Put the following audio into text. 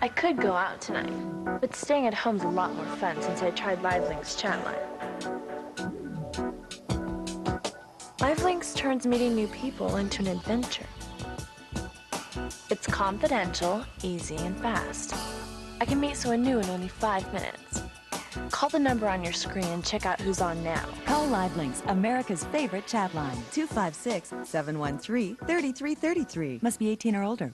I could go out tonight, but staying at home's a lot more fun since I tried LiveLink's chat line. LiveLinks turns meeting new people into an adventure. It's confidential, easy, and fast. I can meet someone new in only five minutes. Call the number on your screen and check out who's on now. Call LiveLinks, America's favorite chat line. 256 713 3333. Must be 18 or older.